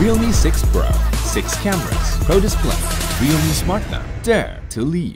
Realme 6 Pro, 6 cameras, Pro Display, Realme Smartphone. Dare to lead.